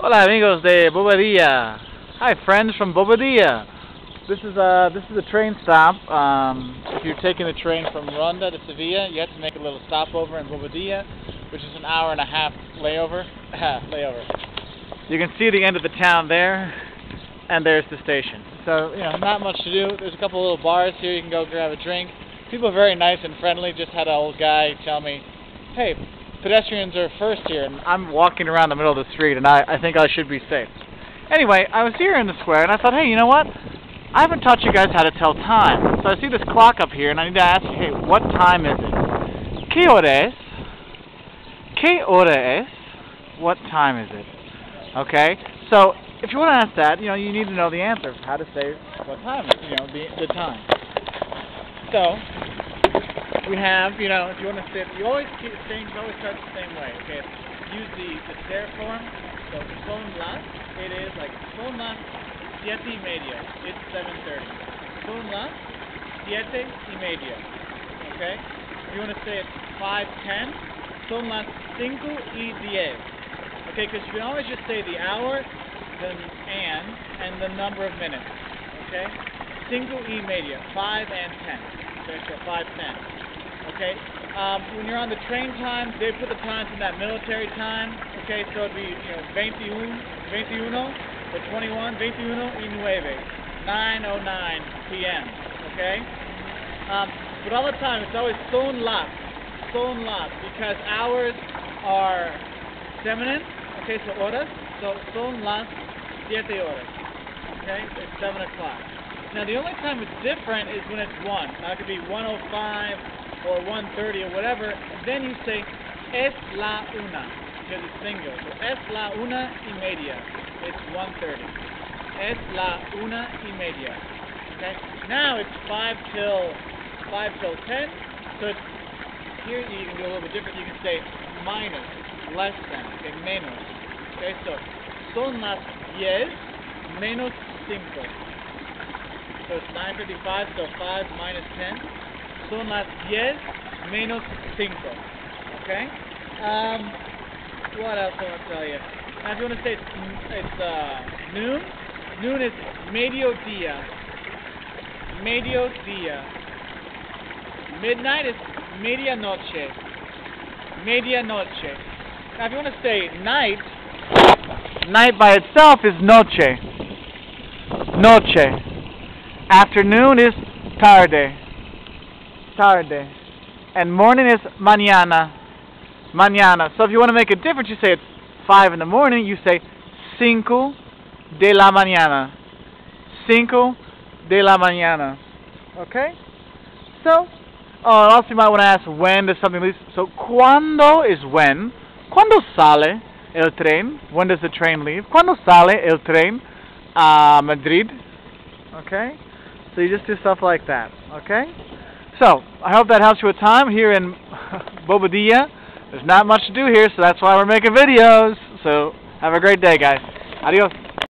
Hola amigos de Bobadilla. Hi friends from Bobadilla. This is a this is a train stop. Um, if you're taking the train from Ronda to Sevilla, you have to make a little stopover in Bobadilla, which is an hour and a half layover. layover. You can see the end of the town there, and there's the station. So you know, not much to do. There's a couple little bars here. You can go grab a drink. People are very nice and friendly. Just had an old guy tell me, "Hey, pedestrians are first here, and I'm walking around the middle of the street, and I, I think I should be safe. Anyway, I was here in the square, and I thought, hey, you know what? I haven't taught you guys how to tell time. So I see this clock up here, and I need to ask hey, what time is it? ¿Qué hora es? ¿Qué hora es? What time is it? Okay? So, if you want to ask that, you know, you need to know the answer, how to say what time, you know, the, the time. So, we have, you know, if you want to sit, you always keep things always start the same way. Okay, use the, the stair form. So son las, it is like son las siete y media. It's 7:30. Son las siete y media. Okay. If you want to say it 5:10, son las cinco y diez. Okay, because you can always just say the hour, then and, and the number of minutes. Okay. Cinco y media, five and ten. Okay, so five ten. Okay. Um, when you're on the train time, they put the times in that military time. Okay, so it'd be you know 21, 21 or 21, 21 y 9, 9:09 p.m. Okay. Um, but all the time, it's always son las, son las, because hours are feminine. Okay, so horas. So son las siete horas. Okay, it's seven o'clock. Now the only time it's different is when it's one. Now it could be 105 or 1.30 or whatever, then you say es la una, because it's single. So es la una y media. It's 1.30. Es la una y media. Okay. Now it's five till five till ten. So it's here you can do a little bit different. You can say minus, less than, okay, menos. Okay, so son las diez menos cinco. So it's 9.55, so 5 minus 10 son las 10 menos 5. Okay? Um, what else I want to tell you? Now, if you want to say it's, it's uh, noon, noon is mediodía. Mediodía. Midnight is medianoche. Medianoche. Now, if you want to say night, night by itself is noche. Noche. Afternoon is tarde tarde. And morning is mañana. Mañana. So if you want to make a difference, you say it's 5 in the morning, you say cinco de la mañana. Cinco de la mañana. Okay? So, oh, also you might want to ask when does something leave. So, cuando is when. Cuando sale el tren? When does the train leave? Cuando sale el tren a Madrid? Okay? So you just do stuff like that. Okay? So, I hope that helps you with time here in Bobadilla. There's not much to do here, so that's why we're making videos. So, have a great day, guys. Adios.